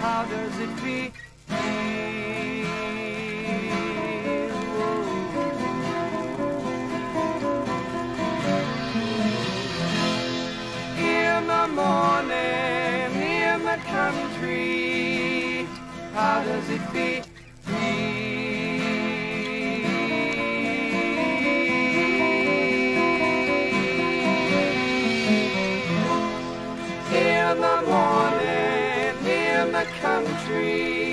How does it feel? In the morning, in the country, how does it feel? Country,